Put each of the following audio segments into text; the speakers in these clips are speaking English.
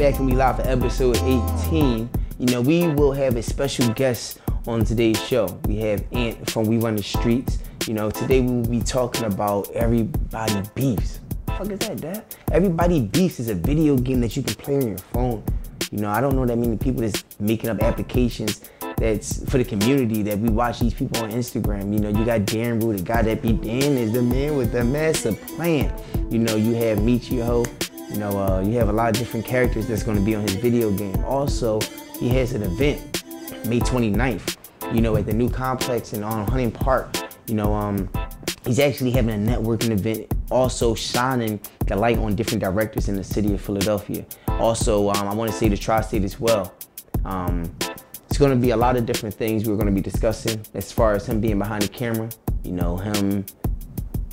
back and we live for episode 18. You know, we will have a special guest on today's show. We have Ant from We Run the Streets. You know, today we will be talking about Everybody Beefs. What is that, Dad? Everybody Beefs is a video game that you can play on your phone. You know, I don't know that many people that's making up applications that's for the community that we watch these people on Instagram. You know, you got Darren Rue, the guy that be Dan is the man with the massive plan. You know, you have Michio. You know, uh, you have a lot of different characters that's going to be on his video game. Also, he has an event May 29th. You know, at the new complex in on Hunting Park. You know, um, he's actually having a networking event, also shining the light on different directors in the city of Philadelphia. Also, um, I want to say the tri-state as well. Um, it's going to be a lot of different things we're going to be discussing as far as him being behind the camera. You know, him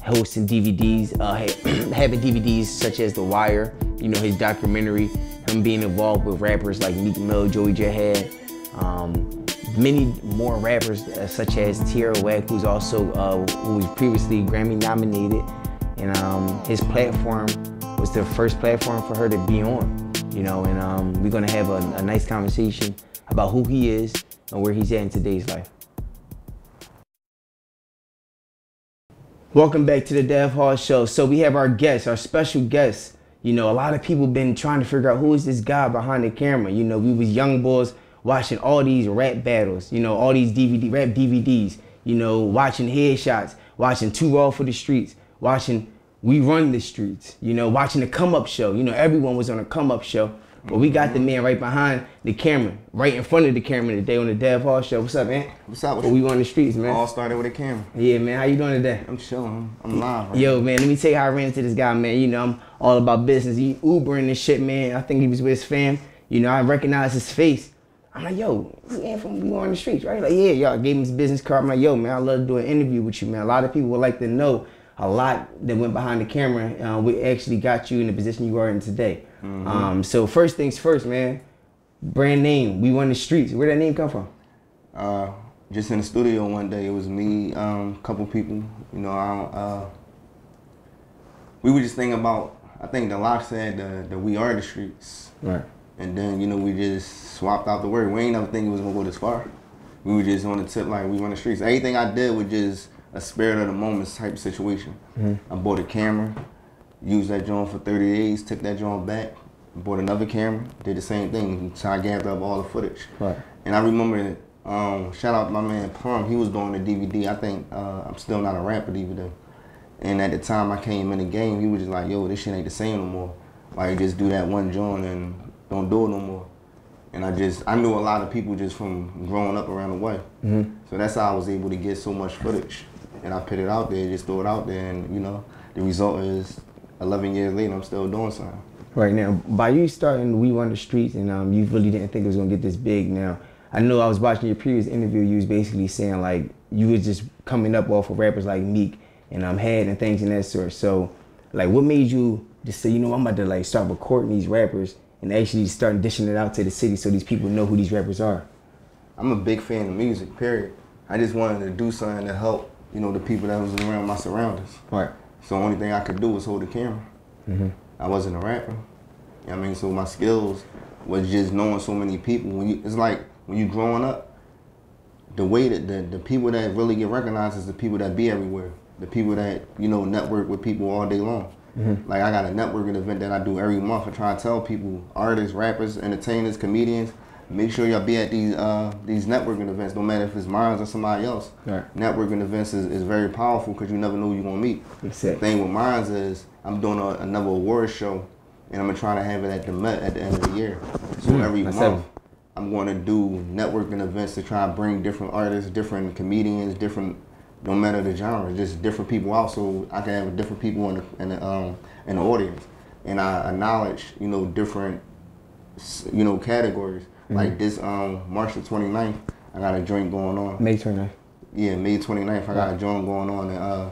hosting DVDs, uh, having DVDs such as The Wire. You know, his documentary. Him being involved with rappers like Meek Mill, Joey Jihad. Um, many more rappers uh, such as Tierra Whack, who's also uh, who was previously Grammy nominated, and um, his platform was the first platform for her to be on. You know, and um, we're gonna have a, a nice conversation about who he is and where he's at in today's life. Welcome back to the Dev Hall Show. So we have our guest, our special guest. You know, a lot of people been trying to figure out who is this guy behind the camera. You know, we was young boys watching all these rap battles. You know, all these DVD rap DVDs. You know, watching headshots, watching Too Raw for the Streets, watching We Run the Streets. You know, watching the Come Up Show. You know, everyone was on a Come Up Show. But we got the man right behind the camera, right in front of the camera today on the Dev Hall Show. What's up, man? What's up? But we on the streets, man. All started with a camera. Yeah, man. How you doing today? I'm chilling. I'm live. Right Yo, man, let me tell you how I ran into this guy, man. You know, I'm all about business. He Ubering this shit, man. I think he was with his fam. You know, I recognize his face. I'm like, yo, yeah, from we on the streets, right? Like, yeah, y'all gave him his business card. I'm like, yo, man, I love to do an interview with you, man. A lot of people would like to know a lot that went behind the camera. Uh, we actually got you in the position you are in today. Mm-hmm. Um, so first things first, man. Brand name. We run the streets. Where that name come from? Uh, just in the studio one day. It was me, um, couple people. You know, I, uh, we were just thinking about. I think the lock said that we are the streets. Right. And then you know we just swapped out the word. We ain't never think it was gonna go this far. We were just on the tip like we run the streets. Everything I did was just a spirit of the moment type situation. Mm-hmm. I bought a camera, used that joint for 30 days, took that joint back, bought another camera, did the same thing, so I gathered up all the footage. Right. And I remember, um, shout out my man Plum, he was doing the DVD. I think uh, I'm still not a rapper DVD. And at the time I came in the game, he was just like, yo, this shit ain't the same no more. Like just do that one joint and don't do it no more. And I just, I knew a lot of people just from growing up around the way. Mm-hmm. So that's how I was able to get so much footage. And I put it out there, just throw it out there, and you know, the result is 11 years later, I'm still doing something. Right now, by you starting We Run the Streets, and um, you really didn't think it was gonna get this big. Now, I know I was watching your previous interview. You was basically saying like you was just coming up off of rappers like Meek and um Head and things in that sort. So, like, what made you just say, you know, I'm about to like start recording these rappers and actually start dishing it out to the city so these people know who these rappers are? I'm a big fan of music. Period. I just wanted to do something to help, you know, the people that was around my surroundings. Right. So the only thing I could do was hold the camera. Mm-hmm. I wasn't a rapper. You know I mean, so my skills was just knowing so many people. When you, it's like when you growing up, the way that the, the people that really get recognized is the people that be everywhere. The people that you know network with people all day long. Mm-hmm. Like I got a networking event that I do every month. I try to tell people, artists, rappers, entertainers, comedians, make sure y'all be at these uh, these networking events. No matter if it's mine or somebody else. Right. Networking events is, is very powerful because you never know who you're gonna meet. Exactly. The thing with mine is I'm doing a, another award show, and I'm going trying to have it at the Met at the end of the year. So mm, every month. Seven. I'm going to do networking events to try and bring different artists, different comedians, different no matter the genre, just different people out, so I can have different people in the in the, um, in the audience, and I acknowledge you know different you know categories. Mm-hmm. Like this um, March the 29th, I got a joint going on. May 29th. Yeah, May 29th, I got a joint going on, and uh,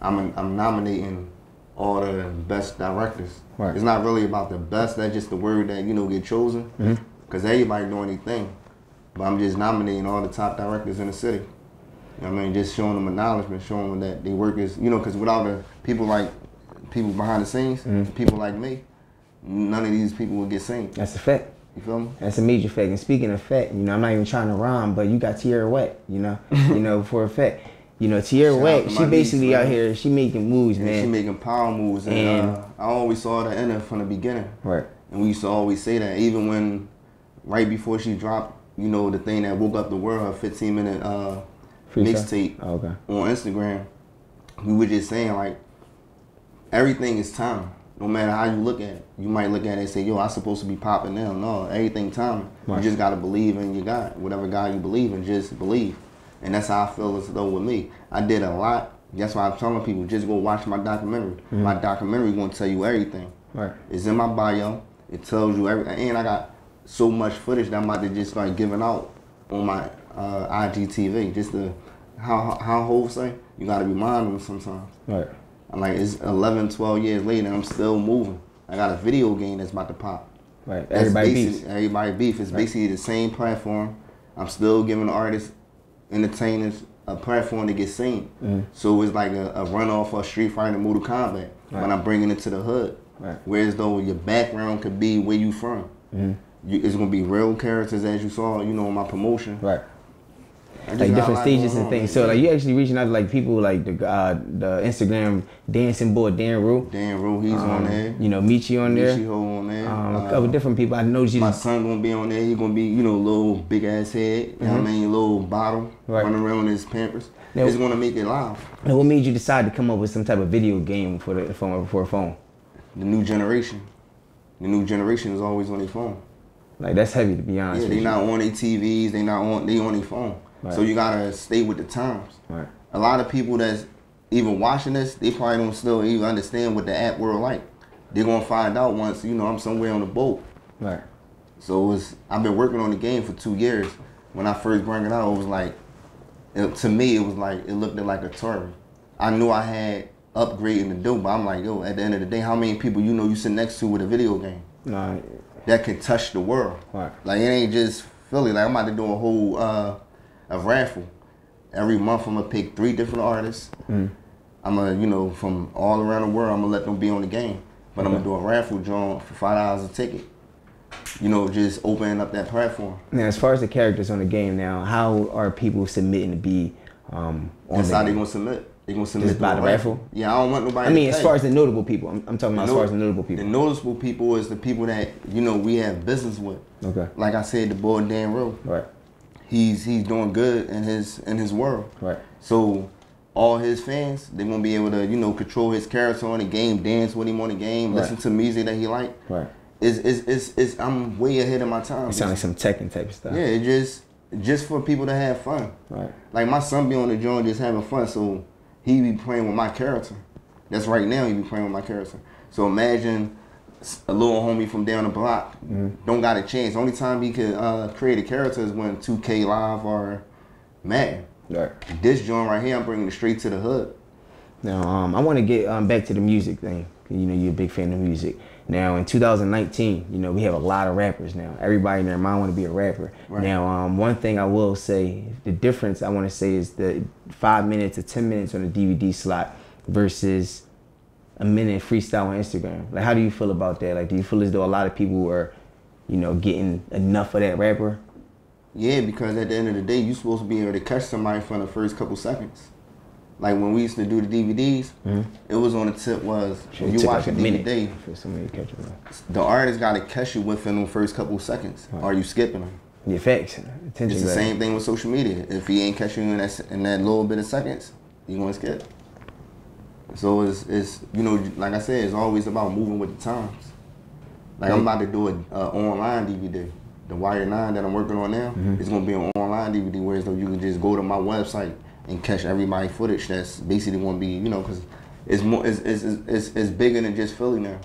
I'm I'm nominating all the best directors. Right. It's not really about the best. That's just the word that you know get chosen, because mm-hmm. everybody do anything. But I'm just nominating all the top directors in the city. I mean, just showing them acknowledgement, showing them that they work is, you know, because without the people like people behind the scenes, mm-hmm. people like me, none of these people would get seen. That's a fact. You feel me? That's a major fact. And speaking of fact, you know, I'm not even trying to rhyme, but you got Tierra Whack, you know, you know, for a fact. You know, Tierra Shout out she basically niece, out here, she making moves, And man. she making power moves, and, And- uh, I always saw the in her from the beginning. right. And we used to always say that, even when, right before she dropped, you know, the thing that woke up the world, her 15 minute uh, mixtape Oh, okay. on Instagram, we were just saying like, everything is time. No matter how you look at it, you might look at it and say, "Yo, I'm supposed to be popping now." No, everything time. Right. You just gotta believe in your God, whatever God you believe in. Just believe, and that's how I feel as though with me. I did a lot. That's why I'm telling people just go watch my documentary. Mm-hmm. My documentary gonna tell you everything. Right. It's in my bio. It tells you everything, and I got so much footage that I'm about to just start giving out on my uh, IGTV. Just to how how Hov say, you gotta be mindful sometimes. Right. I'm like, it's 11, 12 years later, and I'm still moving. I got a video game that's about to pop. Right. That's Everybody Beefs. Everybody beef. It's basically the same platform. I'm still giving artists, entertainers, a platform to get seen. Mm-hmm. So it's like a, a runoff of Street Fighter and Mortal Kombat Right. when I'm bringing it to the hood. Right. Whereas though your background could be where you from. Mm-hmm. You, it's gonna be real characters as you saw, you know, in my promotion. Right. Like different stages and things. So like you actually reaching out to like people like the uh, the Instagram dancing boy Dan Rue. Dan Rue, he's on Um, there. You know, Michi on there. Michi on there. Um, a Uh, couple different people. I know you. My son gonna be on there. He gonna be, you know, little big ass head. You know what I mean? Little bottle Mm-hmm. Right. running around in his pampers. Now- it's gonna make it live. And what made you decide to come up with some type of video game for the phone for a phone? The new generation. The new generation is always on their phone. Like that's heavy to be honest. Yeah, they not on their TVs. They not on. They on their phone. Right. So you gotta stay with the times. Right. A lot of people that's even watching this, they probably don't still even understand what the app world like. They're gonna find out once you know I'm somewhere on the boat. Right. So it's I've been working on the game for two years. When I first brought it out, it was like it, to me it was like it looked like a tour. I knew I had upgrading to do, but I'm like, yo, at the end of the day, how many people you know you sit next to with a video game No. that can touch the world? Right. Like it ain't just Philly. Like I'm about to do a whole uh, a raffle. Every month I'm gonna pick three different artists. Mm. I'm gonna, you know, from all around the world. I'm gonna let them be on the game. But I'm gonna do a raffle draw for five dollars a ticket. You know, just opening up that platform. Now, as far as the characters on the game now, how are people submitting to be um, on That's the how they gonna submit. They gonna submit Just by the a raffle? Yeah, I don't want nobody. I mean, as far as the notable people, I'm, I'm talking about as far as the notable people. The noticeable people is the people that you know we have business with. okay. Like I said, the boy Dan Rue. Right. He's he's doing good in his in his world. Right. So all his fans, they gonna be able to, you know, control his character on the game, dance with him on the game, Right. listen to music that he like. Right. It's, it's, it's, it's, I'm way ahead of my time. It sounds like some Tekken type of stuff. yeah, it just just for people to have fun. Right. Like my son be on the joint just having fun, so he be playing with my character. That's right now he be playing with my character. So imagine a little homie from down the block Mm-hmm. don't got a chance. Only time he could uh, create a character is when 2K Live or Madden. Right. This joint right here, I'm bringing it straight to the hood. Now, um, I want to get um, back to the music thing. You know, you're a big fan of music. Now, in 2019, you know, we have a lot of rappers now. Everybody in their mind want to be a rapper. Right. Now, um, one thing I will say, the difference I want to say is the five minutes to 10 minutes on a DVD slot versus a minute freestyle on Instagram. Like, how do you feel about that? Like, do you feel as though a lot of people are, you know, getting enough of that rapper? Yeah, because at the end of the day, you're supposed to be able to catch somebody from the first couple seconds. Like when we used to do the DVDs, mm-hmm. it was on the tip was when you watch like a minute DVD, for somebody to catch you. the artist got to catch you within the first couple seconds. Are you skipping them? The effects, attention. It's the same thing with social media. If he ain't catching you in that in that little bit of seconds, you gonna skip. So it's it's you know like I said, it's always about moving with the times. Like I'm about to do an uh, online DVD. The Wire Nine that I'm working on now Mm-hmm. is gonna be an online DVD, whereas though you can just go to my website and catch everybody footage that's basically gonna be you know because it's more it's, it's, it's, it's bigger than just Philly now.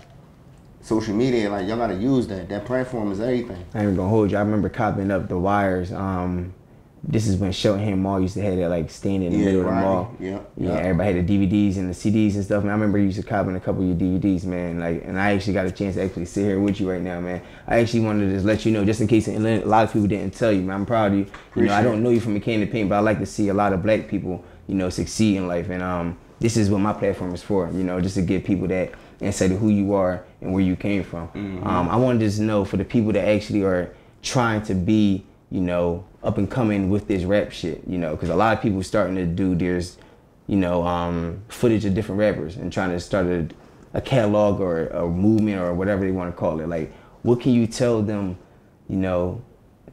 Social media, like y'all gotta use that. That platform is everything. I ain't even gonna hold you. I remember copping up the wires. Um, this is when Shelton Mall used to have that like stand in the Yeah, middle of the mall. Yeah, yeah. yeah. Everybody had the DVDs and the CDs and stuff. And I remember you used to copping a couple of your DVDs, man. Like, and I actually got a chance to actually sit here with you right now, man. I actually wanted to just let you know, just in case a lot of people didn't tell you, man. I'm proud of you. You know, I don't know you from a can of paint, but I like to see a lot of black people, you know, succeed in life. And um, this is what my platform is for. You know, just to give people that insight of who you are and where you came from. Mm-hmm. Um, I wanted to know for the people that actually are trying to be, you know, up and coming with this rap shit. You know, because a lot of people starting to do there's, you know, um, footage of different rappers and trying to start a, a catalog or a movement or whatever they want to call it. Like, what can you tell them, you know,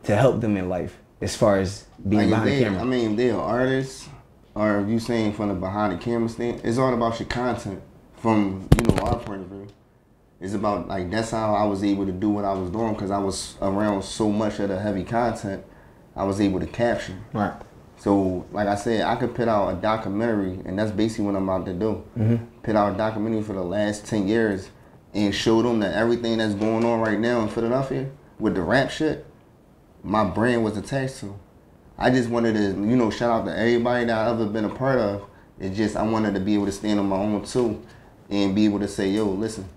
to help them in life as far as being Like behind the camera? I mean, if they're artists, or if you saying from the behind the camera stand, it's all about your content from you know our point of view. It's about like that's how I was able to do what I was doing because I was around so much of the heavy content. I was able to capture. right. So, like I said, I could put out a documentary, and that's basically what I'm about to do. Mm-hmm. Put out a documentary for the last 10 years and show them that everything that's going on right now in Philadelphia with the rap shit, my brand was attached to. I just wanted to, you know, shout out to everybody that I've ever been a part of. It's just I wanted to be able to stand on my own too and be able to say, yo, listen,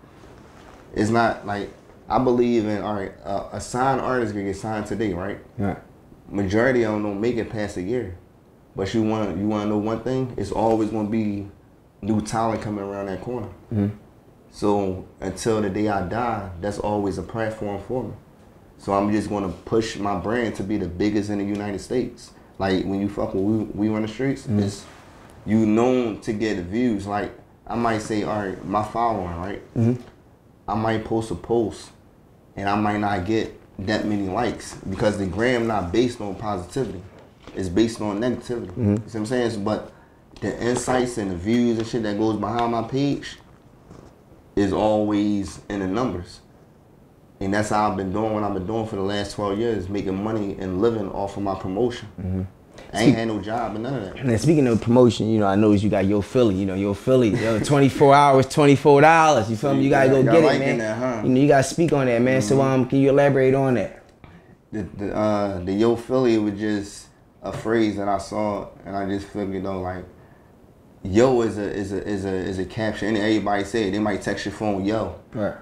it's not like, I believe in, all right, uh, a signed artist can get signed today, right? Right. majority of them don't make it past a year. But you want you want to know one thing? It's always going to be new talent coming around that corner. Hmm. So until the day I die, that's always a platform for me. So I'm just going to push my brand to be the biggest in the United States. Like when you fuck with we, we run the streets, it's you known to get views. Like I might say, all right, my following, right? I might post a post and I might not get that many likes because the gram not based on positivity. It's based on negativity. Mm-hmm. You see what I'm saying? But the insights and the views and shit that goes behind my page is always in the numbers. And that's how I've been doing what I've been doing for the last 12 years, making money and living off of my promotion. Mm-hmm. I ain't had no job and none of that. And then speaking of promotion, you know, I noticed you got Yo Philly, you know, Yo Philly, yo, 24 hours, $24. You feel me? You gotta go get it, man. that, huh? You know, you gotta speak on that, man. So um can you elaborate on that? the the uh the yo Philly was just a phrase that I saw and I just figured know like yo is a is a is a is a caption and everybody say it. they might text your phone yo. Right.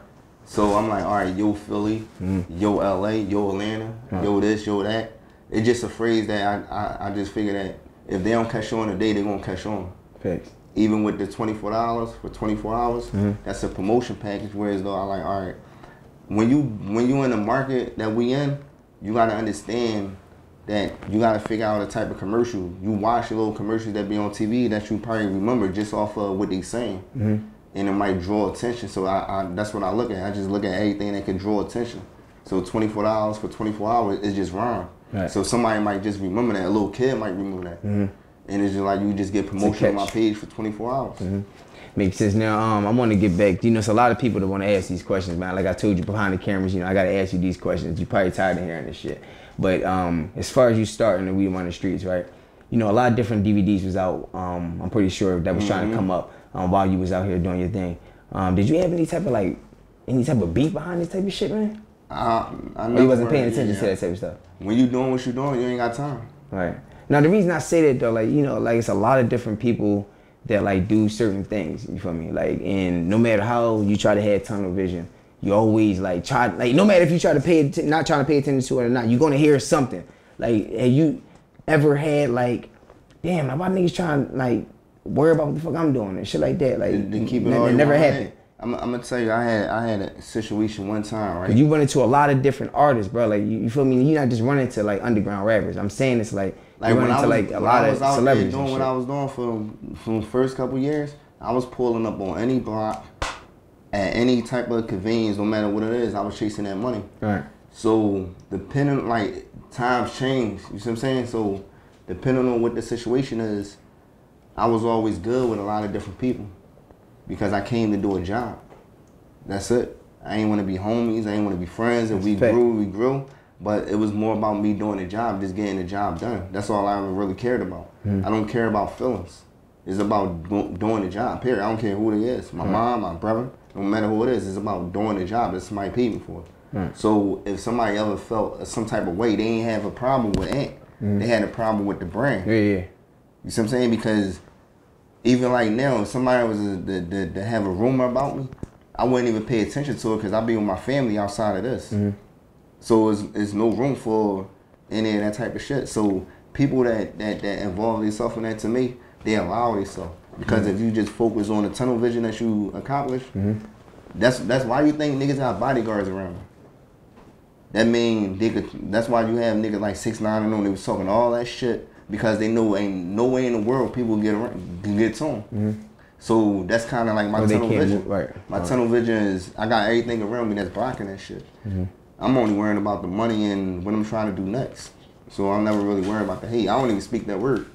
So I'm like, all right, yo Philly, yo LA, yo Atlanta, yo this, yo that. It's just a phrase that I, I, I just figure that if they don't catch on today, they're gonna catch on. Thanks. Even with the twenty four dollars for twenty four hours, mm-hmm. that's a promotion package. Whereas though I like, all right, when you when you in the market that we in, you gotta understand that you gotta figure out a type of commercial. You watch the little commercials that be on TV that you probably remember just off of what they saying, mm-hmm. and it might draw attention. So I, I that's what I look at. I just look at anything that can draw attention. So twenty four dollars for twenty four hours is just wrong. Right. So somebody might just remember that. A little kid might remember that. And it's just like you just get promotion on my page for 24 hours. Makes sense. Now, um, I want to get back. You know, it's a lot of people that want to ask these questions, man. Like I told you behind the cameras, you know, I got to ask you these questions. You're probably tired of hearing this shit. But um, as far as you starting the We on the Streets, right? You know, a lot of different DVDs was out. Um, I'm pretty sure that was trying to come up um, while you was out here doing your thing. Um, did you have any type of like, any type of beef behind this type of shit, man? I, I Or you wasn't paying attention to that type of stuff? When you doing what you doing, you ain't got time. Right. Now the reason I say that though, like you know, like it's a lot of different people that like do certain things. You feel me? Like, and no matter how you try to have tunnel vision, you always like try like no matter if you try to pay not trying to pay attention to it or not, you're gonna hear something. Like, have you ever had like, damn, my niggas trying to like worry about what the fuck I'm doing and shit like that? Like, to keep it all never happened. I'm, I'm gonna tell you, I had I had a situation one time, right? You run into a lot of different artists, bro. Like you, you feel me? You're not just running to like underground rappers. I'm saying it's like, Like you when run I into was, like a lot of was out there celebrities. doing what. I was doing for from the first couple years, I was pulling up on any block at any type of convenience, no matter what it is. I was chasing that money. Right. So depending like times change, you see what I'm saying? So depending on what the situation is, I was always good with a lot of different people because I came to do a job. That's it. I ain't want to be homies. I ain't want to be friends. And we grew, we grew. But it was more about me doing the job, just getting the job done. That's all I ever really cared about. Hmm. I don't care about feelings. It's about doing the job. Period. I don't care who it is. My hmm. mom, my brother, no matter who it is. It's about doing the job that somebody paid me for. Hmm. So if somebody ever felt some type of way, they ain't have a problem with Ant. They had a problem with the brand. Yeah, yeah. You see what I'm saying? Because even like now, if somebody was to, to, to, to have a rumor about me, I wouldn't even pay attention to it because I'd be with my family outside of this. Mm-hmm. So it's, it's no room for any of that type of shit. So people that, that, that involve themselves in that to me, they allow themselves. Because mm-hmm. if you just focus on the tunnel vision that you accomplish, mm-hmm. that's that's why you think niggas have bodyguards around. them. That mean they could, that's why you have niggas like six nine and on. They was talking all that shit because they know ain't no way in the world people get around, can get to them. So that's kind of like my tunnel vision. move- right, My right. tunnel vision is I got everything around me that's blocking that shit. Mm-hmm. I'm only worrying about the money and what I'm trying to do next. So I'm never really worrying about the hate. I don't even speak that word.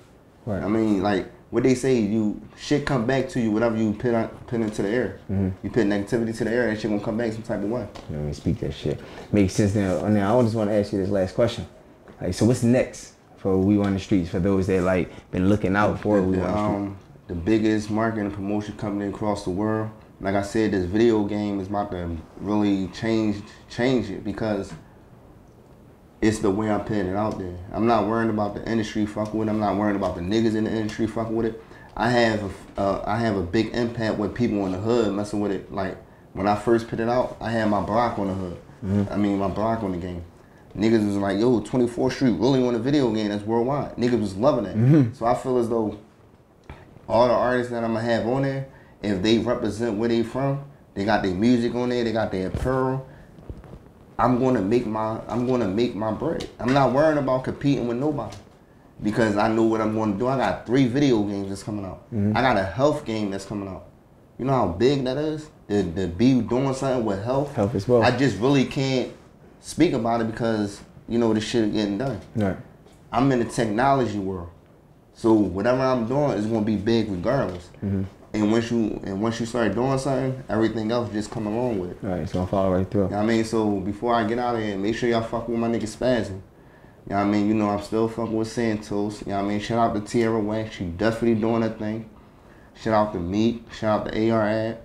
Right. I mean, like what they say, you shit come back to you whatever you put on, put into the air. Mm-hmm. You put negativity to the air, that shit gonna come back some type of way. You know, speak that shit. Makes sense now. Now I just want to ask you this last question. Like, so what's next for We Run the Streets for those that like been looking out for We the, Run the Streets? um, the biggest marketing promotion company across the world. Like I said, this video game is about to really change change it because it's the way I'm putting it out there. I'm not worrying about the industry fucking with it. I'm not worrying about the niggas in the industry fucking with it. I have a, uh, I have a big impact with people in the hood messing with it. Like when I first put it out, I had my block on the hood. I mean my block on the game. Niggas was like, yo, 24th Street really on a video game that's worldwide. Niggas was loving it. Mm-hmm. So I feel as though all the artists that I'm gonna have on there, if they represent where they from, they got their music on there, they got their apparel. I'm gonna make my I'm gonna make my bread. I'm not worrying about competing with nobody. Because I know what I'm gonna do. I got three video games that's coming out. Mm-hmm. I got a health game that's coming out. You know how big that is? To, to be doing something with health. Health as well. I just really can't speak about it because, you know, this shit is getting done. Right. I'm in the technology world. So whatever I'm doing is gonna be big regardless. Mm-hmm. And once you and once you start doing something, everything else just come along with it. Right. It's gonna follow right through. You know what I mean? So before I get out of here, make sure y'all fuck with my nigga Spazzy. You know what I mean? You know I'm still fucking with Santos. You know what I mean? Shout out to Tierra Wax. She definitely doing her thing. Shout out to Meek. Shout out to AR Ad.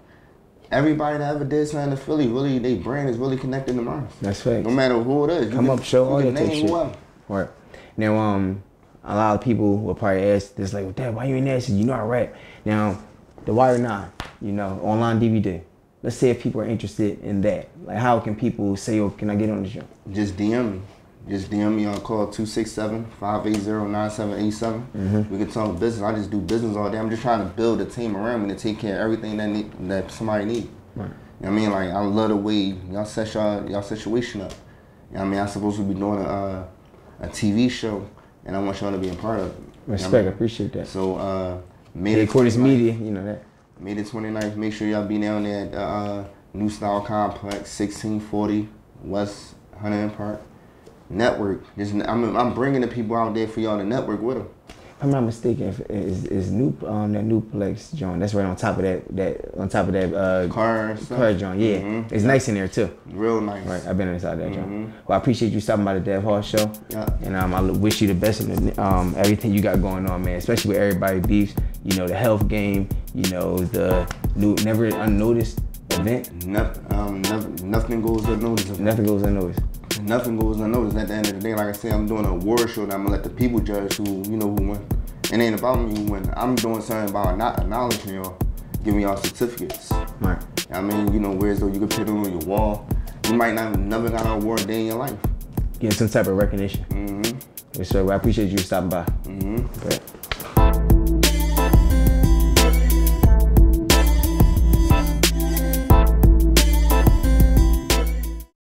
Everybody that ever did something to Philly, really, they brand is really connected to mine. That's facts. No matter who it is. You Come can- up, show all your name shit. whoever. Right. Now, um, a lot of people will probably ask this, like, Dad, why you in there? I said, you know I rap. Now, The Wire 9, you know, online DVD. Let's say if people are interested in that. Like, how can people say, oh, can I get on the show? just DM me. Just DM me on call 267-580-9787. We can talk business. I just do business all day. I'm just trying to build a team around me to take care of everything that need, that somebody need. Right. You know what I mean? Like I love the way y'all set y'all y'all situation up. You know what I mean? I'm supposed to be doing a uh, a TV show and I want y'all to be a part of it. You know I Respect, mean? Appreciate that. So uh May the 29th Media, you know that. May the 29th, make sure y'all be down there at uh, New Style Complex, 1640 West Hunting Park. Network. Just, I'm, I'm bringing the people out there for y'all to network with them. If I'm not mistaken, if- is is new um that Newplex joint? That's right on top of that that on top of that uh Car car joint. Yeah, Mhm. it's nice in there too. Real nice. Right, I've been inside that joint. Mhm. Well, I appreciate you stopping by the Dev Hall show. Yeah. And um, I wish you the best in the, um, everything you got going on, man. Especially with everybody beefs. You know the health game. You know the new never unnoticed event. No, um, nothing, nothing goes unnoticed. Nothing goes unnoticed. Nothing goes unnoticed. At the end of the day, like I said, I'm doing a award show that I'm gonna let the people judge who, you know, who win. It ain't about me who win. I'm doing something about not acknowledging y'all, giving y'all certificates. Right. I mean, you know, whereas though you can put it on your wall, you might not never got an award day in your life. Getting some type of recognition. Mm-hmm. Yes, sir. Well, I appreciate you stopping by. Mm-hmm. But